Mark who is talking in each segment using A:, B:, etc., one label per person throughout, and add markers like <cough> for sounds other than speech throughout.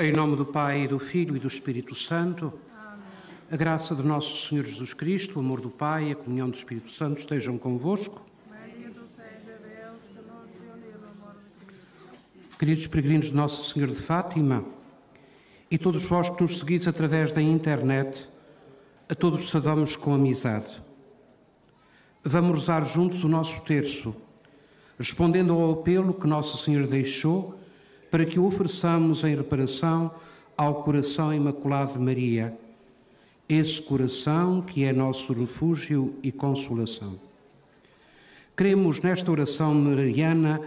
A: Em nome do Pai, do Filho e do Espírito Santo, Amém. a graça de nosso Senhor Jesus Cristo, o amor do Pai e a comunhão do Espírito Santo estejam convosco. Queridos peregrinos de Nosso Senhor de Fátima, e todos vós que nos seguis através da internet, a todos saudamos com amizade. Vamos rezar juntos o nosso terço, respondendo ao apelo que Nosso Senhor deixou para que o ofereçamos em reparação ao coração imaculado de Maria, esse coração que é nosso refúgio e consolação. Queremos nesta oração mariana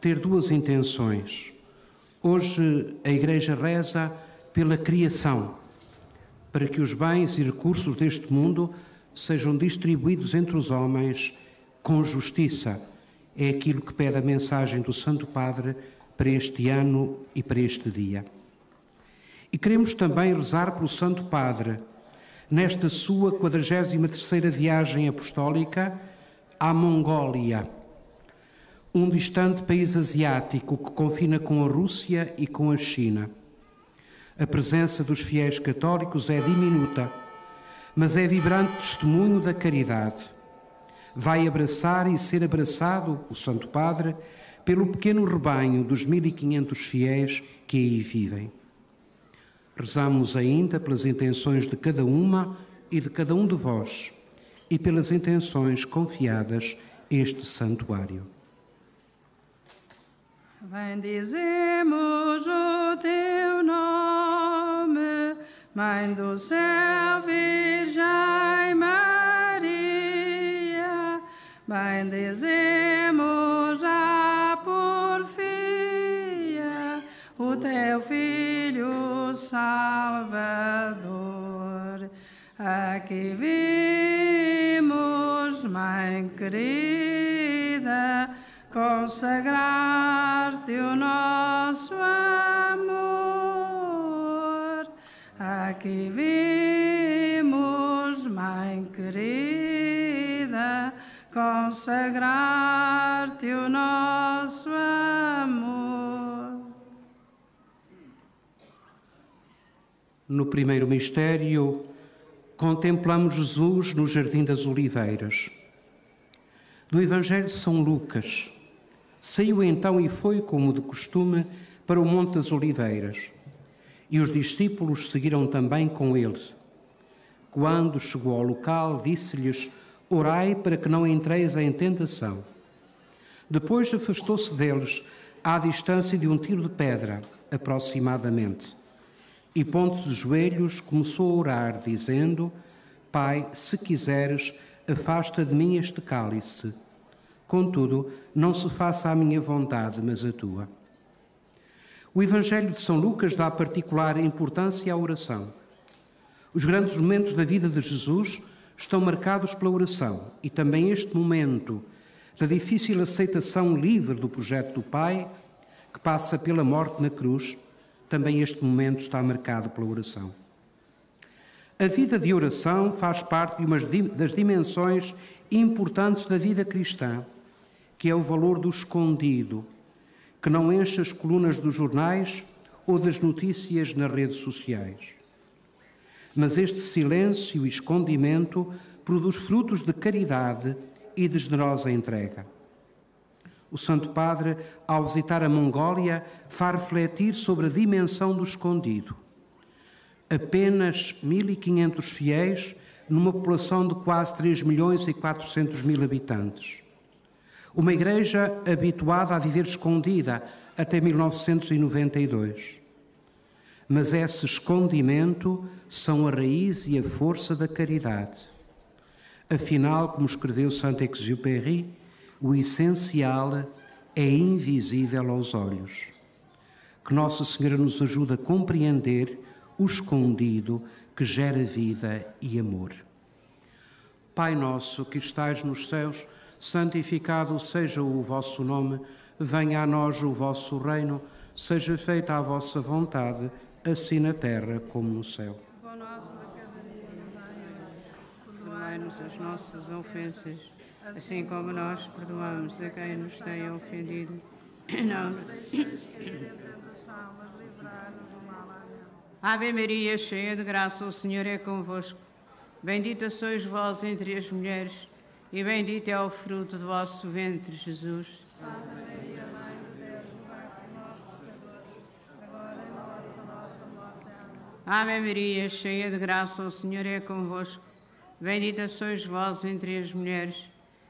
A: ter duas intenções. Hoje a Igreja reza pela criação, para que os bens e recursos deste mundo sejam distribuídos entre os homens com justiça. É aquilo que pede a mensagem do Santo Padre para este ano e para este dia. E queremos também rezar pelo Santo Padre, nesta sua 43ª viagem apostólica à Mongólia, um distante país asiático que confina com a Rússia e com a China. A presença dos fiéis católicos é diminuta, mas é vibrante testemunho da caridade. Vai abraçar e ser abraçado o Santo Padre pelo pequeno rebanho dos 1.500 fiéis que aí vivem. Rezamos ainda pelas intenções de cada uma e de cada um de vós e pelas intenções confiadas a este santuário.
B: Bendizemos o teu nome, Mãe do céu, Virgem Maria. Bendizemos Salvador. Aqui vimos, Mãe querida, consagrar-te o nosso amor. Aqui vimos, Mãe querida, consagrar-te o nosso amor.
A: No primeiro mistério, contemplamos Jesus no Jardim das Oliveiras. Do Evangelho de São Lucas, saiu então e foi, como de costume, para o Monte das Oliveiras, e os discípulos seguiram também com ele. Quando chegou ao local, disse-lhes: Orai para que não entreis em tentação. Depois afastou-se deles, à distância de um tiro de pedra, aproximadamente e, pondo-se de joelhos, começou a orar, dizendo: Pai, se quiseres, afasta de mim este cálice. Contudo, não se faça a minha vontade, mas a tua. O Evangelho de São Lucas dá particular importância à oração. Os grandes momentos da vida de Jesus estão marcados pela oração e também este momento da difícil aceitação livre do projeto do Pai, que passa pela morte na cruz, também este momento está marcado pela oração. A vida de oração faz parte de uma das dimensões importantes da vida cristã, que é o valor do escondido, que não enche as colunas dos jornais ou das notícias nas redes sociais. Mas este silêncio e escondimento produz frutos de caridade e de generosa entrega. O Santo Padre, ao visitar a Mongólia, faz refletir sobre a dimensão do escondido. Apenas 1.500 fiéis numa população de quase 3 milhões e 400 mil habitantes. Uma igreja habituada a viver escondida até 1992. Mas esse escondimento são a raiz e a força da caridade. Afinal, como escreveu Saint-Exupéry, o essencial é invisível aos olhos. Que Nossa Senhora nos ajude a compreender o escondido que gera vida e amor. Pai nosso que estais nos céus, santificado seja o vosso nome, venha a nós o vosso reino, seja feita a vossa vontade, assim na terra como no céu.
C: Perdoai-nos as nossas ofensas assim como nós perdoamos a quem nos tem ofendido. <coughs> Não. Ave Maria, cheia de graça, o Senhor é convosco. Bendita sois vós entre as mulheres, e bendito é o fruto do vosso ventre, Jesus. Ave Maria, cheia de graça, o Senhor é convosco. Bendita sois vós entre as mulheres,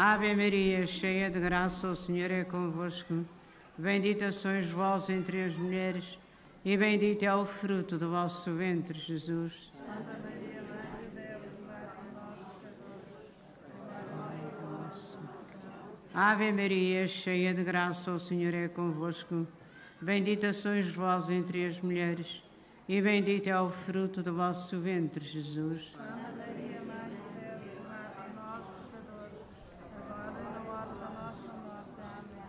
C: Ave Maria, cheia de graça, o Senhor é convosco. Bendita sois vós entre as mulheres, e bendito é o fruto do vosso ventre, Jesus. Ave Maria, cheia de graça, o Senhor é convosco. Bendita sois vós entre as mulheres, e bendito é o fruto do vosso ventre, Jesus.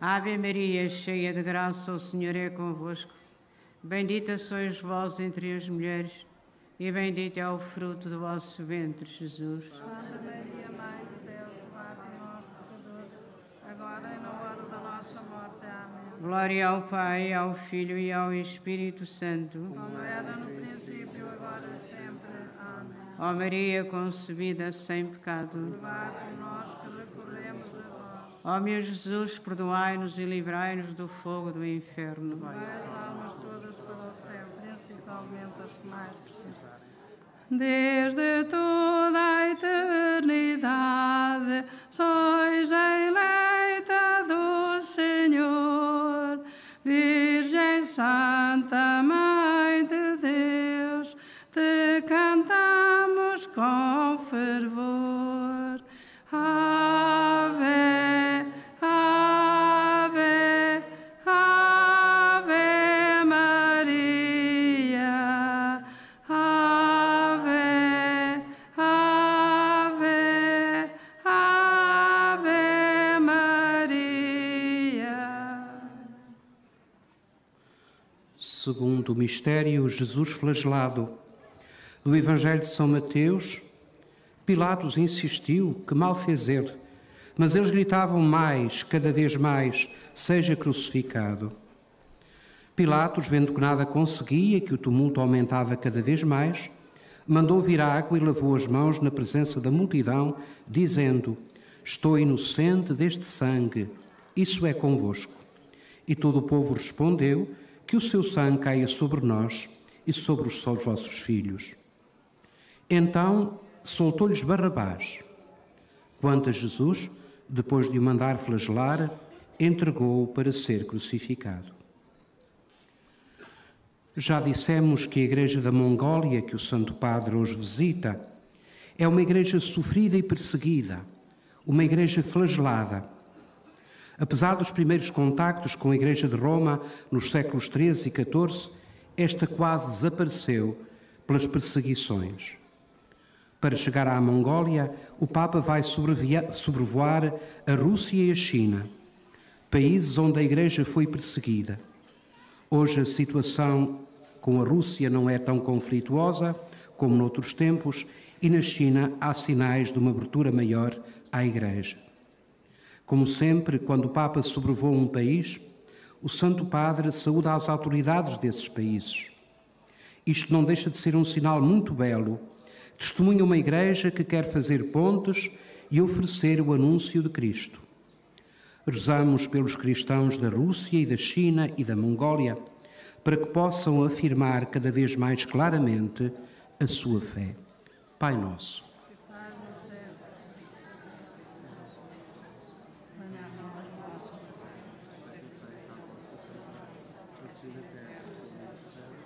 C: Ave Maria, cheia de graça, o Senhor é convosco. Bendita sois vós entre as mulheres, e bendito é o fruto do vosso ventre, Jesus. Glória ao Pai, ao Filho e ao Espírito Santo.
B: Como era no princípio, agora e sempre. Amém.
C: Ó Maria concebida sem pecado.
B: Nós que.
C: Ó meu Jesus, perdoai-nos e livrai-nos do fogo do inferno.
B: Vai as almas todas para o céu, principalmente as que mais precisarem. Desde toda a eternidade sois a eleita do Senhor, Virgem Santa, Mãe de Deus, te cantamos com fervor.
A: Segundo o mistério, Jesus flagelado. Do Evangelho de São Mateus, Pilatos insistiu que mal fez ele, mas eles gritavam mais, cada vez mais, seja crucificado. Pilatos, vendo que nada conseguia, que o tumulto aumentava cada vez mais, mandou vir água e lavou as mãos na presença da multidão, dizendo: Estou inocente deste sangue, isso é convosco. E todo o povo respondeu: Que o seu sangue caia sobre nós e sobre os vossos filhos. Então soltou-lhes Barrabás. Quanto a Jesus, depois de o mandar flagelar, entregou-o para ser crucificado. Já dissemos que a Igreja da Mongólia, que o Santo Padre hoje visita, é uma igreja sofrida e perseguida, uma igreja flagelada. Apesar dos primeiros contactos com a Igreja de Roma nos séculos XIII e XIV, esta quase desapareceu pelas perseguições. Para chegar à Mongólia, o Papa vai sobrevoar a Rússia e a China. países onde a Igreja foi perseguida. Hoje a situação com a Rússia não é tão conflituosa como noutros tempos e na China há sinais de uma abertura maior à Igreja. Como sempre, quando o Papa sobrevoa um país, o Santo Padre saúda as autoridades desses países. Isto não deixa de ser um sinal muito belo, testemunha uma Igreja que quer fazer pontes e oferecer o anúncio de Cristo. Rezamos pelos cristãos da Rússia e da China e da Mongólia, para que possam afirmar cada vez mais claramente a sua fé. Pai Nosso.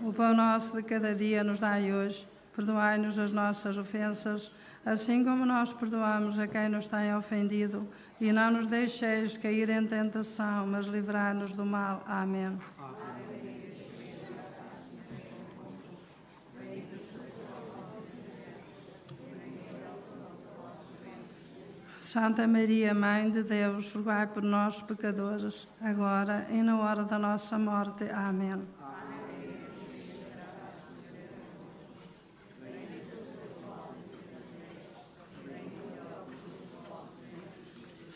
B: O pão nosso de cada dia nos dai hoje. Perdoai-nos as nossas ofensas, assim como nós perdoamos a quem nos tem ofendido. E não nos deixeis cair em tentação, mas livrai-nos do mal. Amém. Santa Maria, Mãe de Deus, rogai por nós, pecadores, agora e na hora da nossa morte. Amém.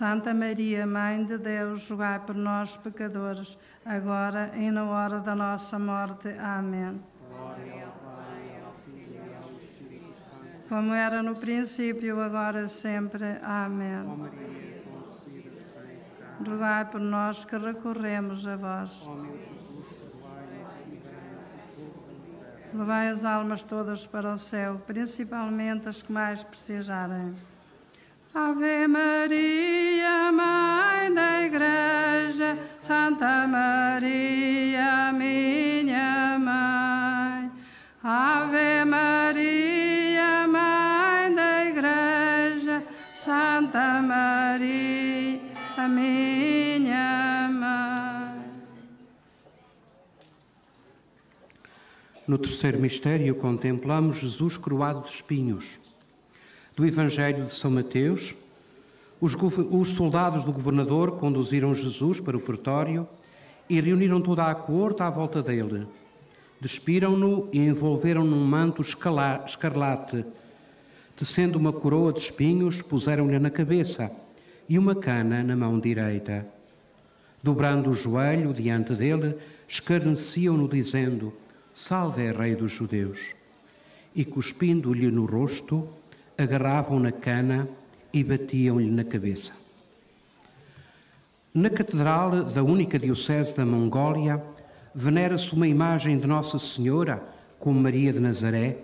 B: Santa Maria, Mãe de Deus, rogai por nós, pecadores, agora e na hora da nossa morte. Amém. Como era no princípio, agora e sempre. Amém. Rogai por nós que recorremos a vós. Levai as almas todas para o céu, principalmente as que mais precisarem. Ave Maria, Mãe da Igreja, Santa Maria, minha Mãe. Ave Maria, Mãe da Igreja, Santa Maria, minha Mãe.
A: No terceiro mistério, contemplamos Jesus coroado de espinhos. Do Evangelho de São Mateus, os, os, soldados do governador conduziram Jesus para o pretório e reuniram toda a corte à volta dele. Despiram-no e envolveram num manto escarlate. Tecendo uma coroa de espinhos, puseram-lhe na cabeça e uma cana na mão direita. Dobrando o joelho diante dele, escarneciam-no, dizendo: Salve, Rei dos Judeus. E cuspindo-lhe no rosto, agarravam na cana e batiam-lhe na cabeça. Na Catedral da única Diocese da Mongólia, venera-se uma imagem de Nossa Senhora, com Maria de Nazaré,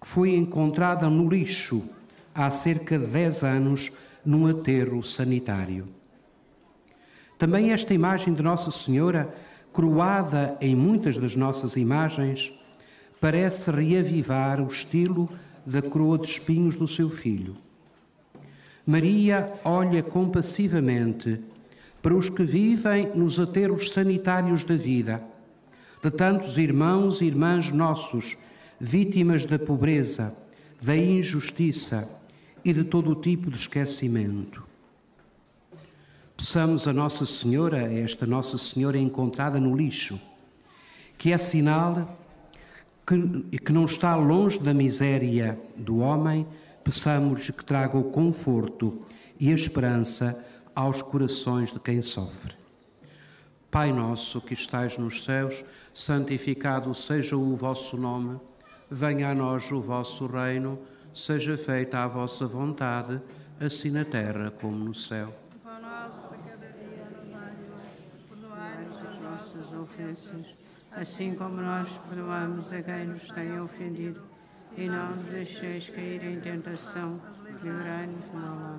A: que foi encontrada no lixo há cerca de 10 anos num aterro sanitário. Também esta imagem de Nossa Senhora, coroada em muitas das nossas imagens, parece reavivar o estilo da coroa de espinhos do seu filho. Maria olha compassivamente para os que vivem nos aterros sanitários da vida, de tantos irmãos e irmãs nossos, vítimas da pobreza, da injustiça e de todo o tipo de esquecimento. Peçamos a Nossa Senhora, esta Nossa Senhora encontrada no lixo, que é sinal que, que não está longe da miséria do homem, peçamos que traga o conforto e a esperança aos corações de quem sofre. Pai nosso que estais nos céus, santificado seja o vosso nome, venha a nós o vosso reino, seja feita a vossa vontade, assim na terra como no céu.
C: ofensas, assim como nós perdoamos a quem nos tem ofendido. E não nos deixeis cair em tentação, livrai-nos do mal.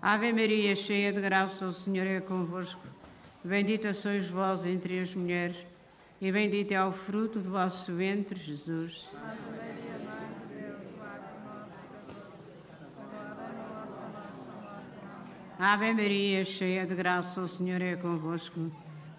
C: Ave Maria, cheia de graça, o Senhor é convosco. Bendita sois vós entre as mulheres, e bendito é o fruto do vosso ventre, Jesus. Ave Maria, cheia de graça, o Senhor é convosco.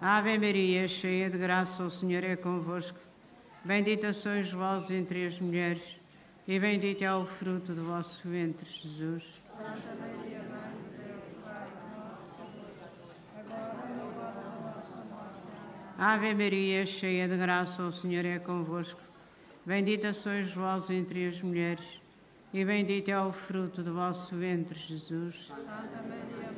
C: Ave Maria, cheia de graça, o Senhor é convosco. Bendita sois vós entre as mulheres, e bendito é o fruto do vosso ventre, Jesus. Santa Maria, Mãe de Deus, Ave Maria, cheia de graça, o Senhor é convosco. Bendita sois vós entre as mulheres, e bendito é o fruto do vosso ventre, Jesus. Santa Maria,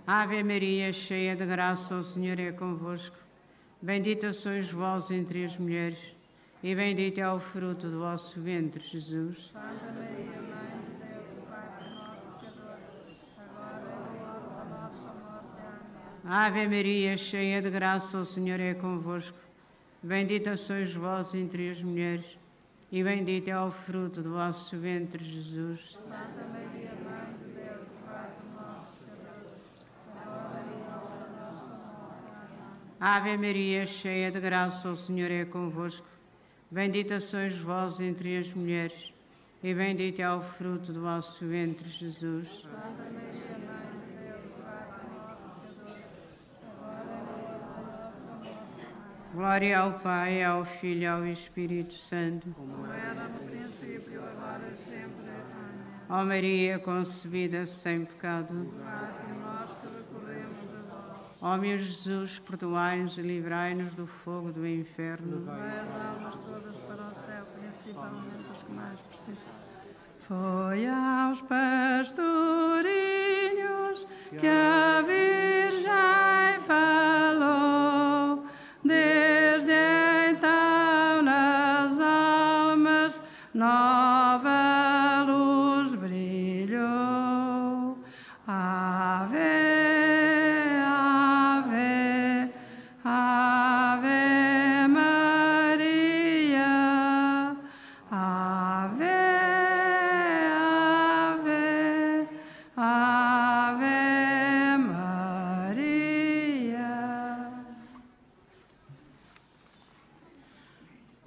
C: Ave Maria, cheia de graça, o Senhor é convosco. Bendita sois vós entre as mulheres, e bendito é o fruto do vosso ventre, Jesus. Santa Maria, Mãe de Deus, nós, pecadores, agora é hora da nossa morte. Ave Maria, cheia de graça, o Senhor é convosco. Bendita sois vós entre as mulheres, e bendito é o fruto do vosso ventre, Jesus. Santa Maria, Mãe de Ave Maria, cheia de graça, o Senhor é convosco. Bendita sois vós entre as mulheres, e bendito é o fruto do vosso ventre, Jesus. Santa Maria, Mãe de Deus, Glória ao Pai, ao Filho e ao Espírito Santo.
B: Como era no princípio, agora e sempre. Amém.
C: Ó Maria, concebida sem pecado. Ó meu Jesus, perdoai-nos e livrai-nos do fogo do inferno.
B: Levai as almas todas para o céu, principalmente as que mais precisam. Foi aos pastorinhos que a Virgem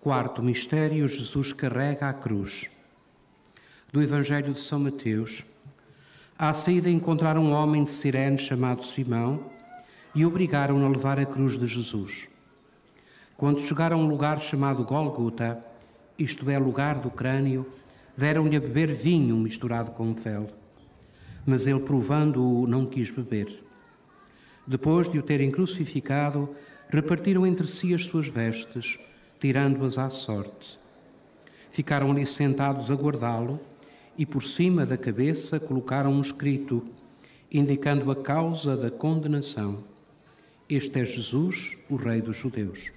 A: Quarto mistério: Jesus carrega a cruz. Do Evangelho de São Mateus. À saída encontraram um homem de Sirene chamado Simão e obrigaram-no a levar a cruz de Jesus. Quando chegaram a um lugar chamado Golgota, isto é, lugar do crânio, deram-lhe a beber vinho misturado com fel. Mas ele, provando-o, não quis beber. Depois de o terem crucificado, repartiram entre si as suas vestes, tirando-as à sorte. Ficaram ali sentados a guardá-lo e por cima da cabeça colocaram um escrito, indicando a causa da condenação. Este é Jesus, o Rei dos Judeus.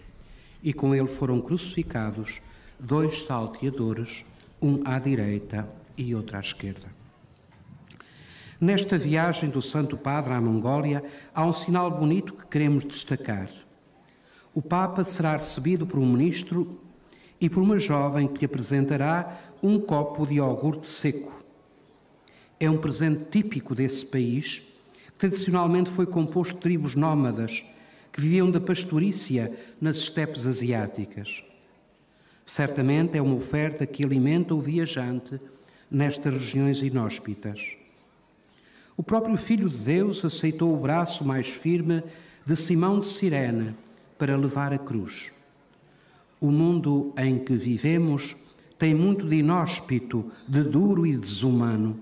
A: E com ele foram crucificados dois salteadores, um à direita e outro à esquerda. Nesta viagem do Santo Padre à Mongólia, há um sinal bonito que queremos destacar. O Papa será recebido por um ministro e por uma jovem que lhe apresentará um copo de iogurte seco. É um presente típico desse país, tradicionalmente foi composto de tribos nómadas que viviam da pastorícia nas estepes asiáticas. Certamente é uma oferta que alimenta o viajante nestas regiões inóspitas. O próprio Filho de Deus aceitou o braço mais firme de Simão de Cirene para levar a cruz. O mundo em que vivemos tem muito de inóspito, de duro e desumano.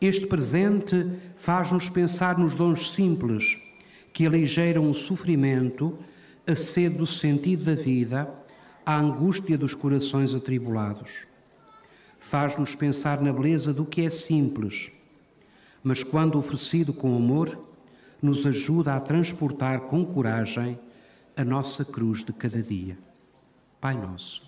A: Este presente faz-nos pensar nos dons simples que aligeiram o sofrimento, a sede do sentido da vida, a angústia dos corações atribulados. Faz-nos pensar na beleza do que é simples, mas quando oferecido com amor, nos ajuda a transportar com coragem a nossa cruz de cada dia. Pai Nosso.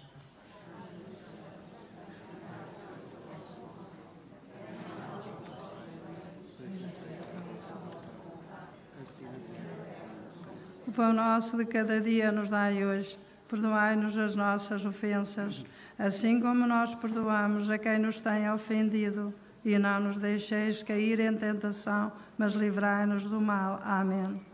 B: O pão nosso de cada dia nos dai hoje. Perdoai-nos as nossas ofensas, assim como nós perdoamos a quem nos tem ofendido. E não nos deixeis cair em tentação, mas livrai-nos do mal. Amém.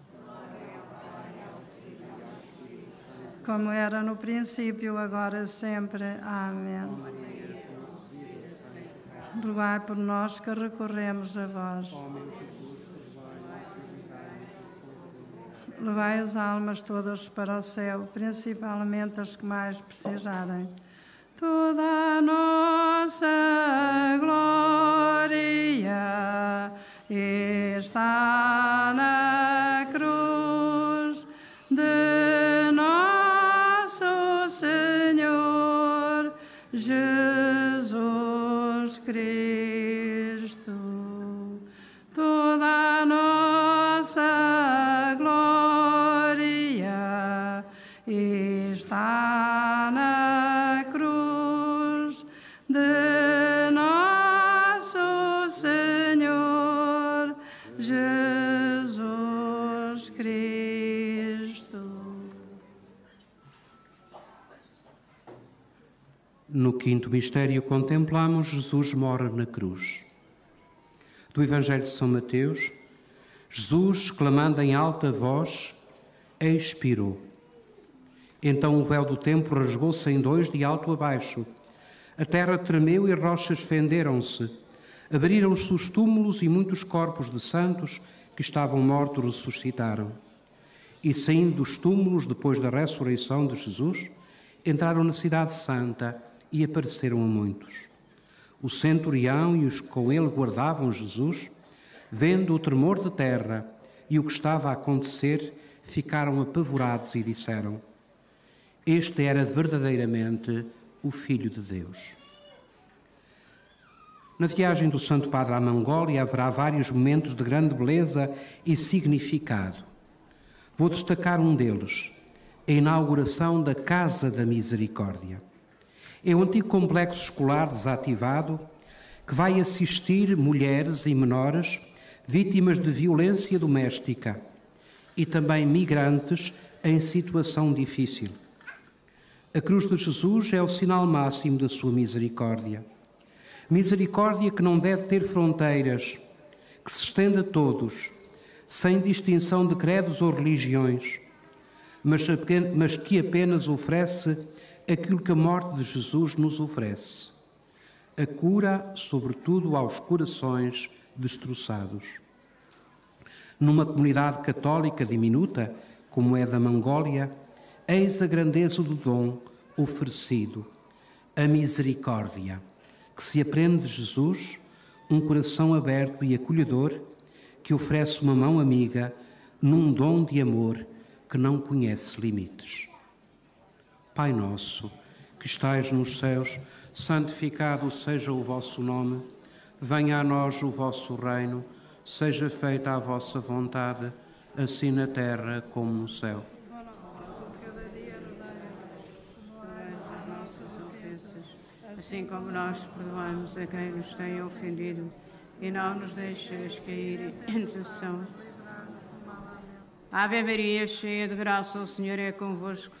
B: Como era no princípio, agora e sempre. Amém. Rogai por nós que recorremos a vós. Levai as almas todas para o céu, principalmente as que mais precisarem toda a nossa glória está
A: quinto mistério, contemplamos Jesus mora na cruz. Do Evangelho de São Mateus, Jesus, clamando em alta voz, expirou. Então o véu do templo rasgou-se em dois de alto a baixo. A terra tremeu e rochas fenderam-se. Abriram-se os túmulos e muitos corpos de santos que estavam mortos ressuscitaram. E saindo dos túmulos depois da ressurreição de Jesus, entraram na cidade santa e apareceram a muitos. O centurião e os que com ele guardavam Jesus, vendo o tremor de terra e o que estava a acontecer, ficaram apavorados e disseram: Este era verdadeiramente o Filho de Deus. Na viagem do Santo Padre à Mongólia haverá vários momentos de grande beleza e significado. Vou destacar um deles, a inauguração da Casa da Misericórdia. É um antigo complexo escolar desativado que vai assistir mulheres e menores vítimas de violência doméstica e também migrantes em situação difícil. A cruz de Jesus é o sinal máximo da sua misericórdia. Misericórdia que não deve ter fronteiras, que se estende a todos, sem distinção de credos ou religiões, mas que apenas oferece aquilo que a morte de Jesus nos oferece: a cura, sobretudo aos corações destroçados. Numa comunidade católica diminuta, como é da Mongólia, eis a grandeza do dom oferecido, a misericórdia, que se aprende de Jesus, um coração aberto e acolhedor, que oferece uma mão amiga num dom de amor que não conhece limites. Pai nosso, que estais nos céus, santificado seja o vosso nome, venha a nós o vosso reino, seja feita a vossa vontade, assim na terra como no céu.
C: assim como nós perdoamos a quem nos tem ofendido, e não nos deixes cair em tentação. Ave Maria, cheia de graça, o Senhor é convosco.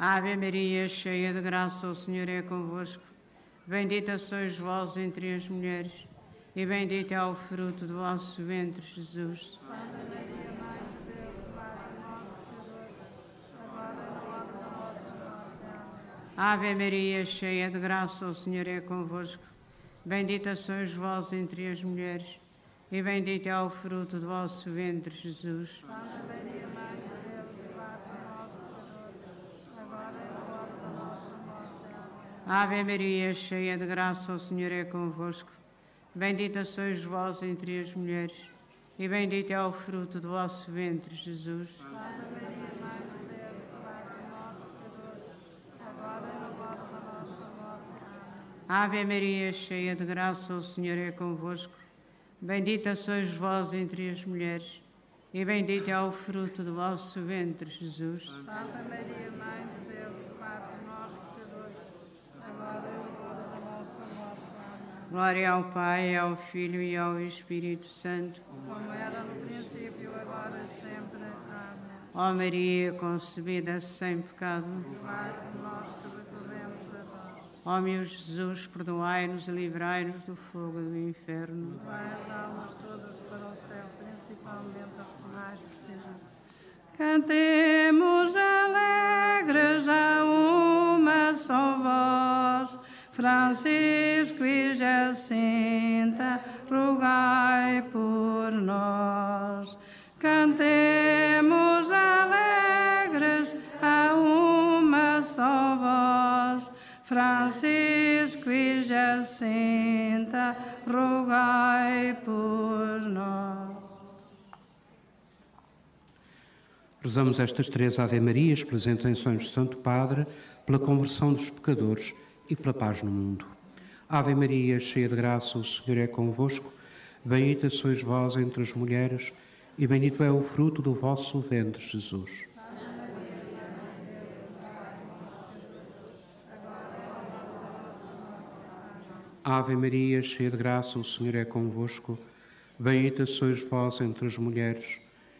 C: Ave Maria, cheia de graça, o Senhor é convosco. Bendita sois vós entre as mulheres, e bendito é o fruto do vosso ventre, Jesus. Santa Maria, Mãe de Deus, agora hora da nossa. Ave Maria, cheia de graça, o Senhor é convosco. Bendita sois vós entre as mulheres, e bendito é o fruto do vosso ventre, Jesus. Santa Maria, Mãe de Deus, agora e na hora da nossa morte. Ave Maria, cheia de graça, o Senhor é convosco. Bendita sois vós entre as mulheres, e bendito é o fruto do vosso ventre, Jesus. De. Ave Maria, cheia de graça, o Senhor é convosco. Bendita sois vós entre as mulheres, e bendito é o fruto do vosso ventre, Jesus. Santa Maria, Mãe de Deus, por nós, pecadores, agora e na hora da nossa morte. Glória ao Pai, ao Filho e ao Espírito Santo.
B: Como era no princípio, agora e sempre. Amém.
C: Ó Maria, concebida sem pecado.
B: Por nós que recorremos a vós.
C: Ó meu Jesus, perdoai-nos e livrai-nos do fogo do inferno.
B: Vai as almas todas para o céu, principalmente as que mais precisam. Cantemos alegres a uma só voz, Francisco e Jacinta, rogai por nós. Cantemos alegres a uma só voz, Francisco e Jacinta, rogai por nós.
A: Rezamos estas três Ave-Marias pelas intenções de Santo Padre, pela conversão dos pecadores e pela paz no mundo. Ave Maria, cheia de graça, o Senhor é convosco. Bendita sois vós entre as mulheres, e bendito é o fruto do vosso ventre, Jesus. Ave Maria, cheia de graça, o Senhor é convosco. Bendita sois vós entre as mulheres,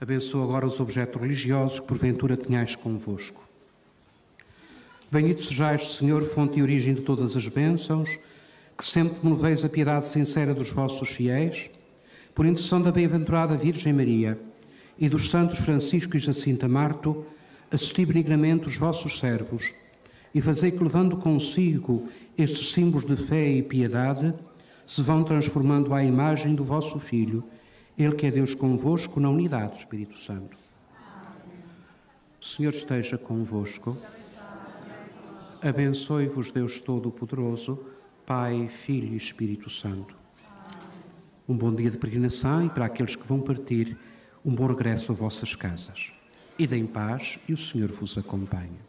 A: Abençoa agora os objetos religiosos que porventura tenhais convosco. Bendito sejais, Senhor, fonte e origem de todas as bênçãos, que sempre moveis a piedade sincera dos vossos fiéis, por intercessão da bem-aventurada Virgem Maria e dos santos Francisco e Jacinta Marto, assisti benignamente os vossos servos e fazei que, levando consigo estes símbolos de fé e piedade, se vão transformando à imagem do vosso Filho, ele que é Deus convosco na unidade do Espírito Santo. O Senhor esteja convosco. Abençoe-vos, Deus Todo-Poderoso, Pai, Filho e Espírito Santo. Um bom dia de peregrinação e para aqueles que vão partir, um bom regresso a vossas casas. Ide em paz e o Senhor vos acompanhe.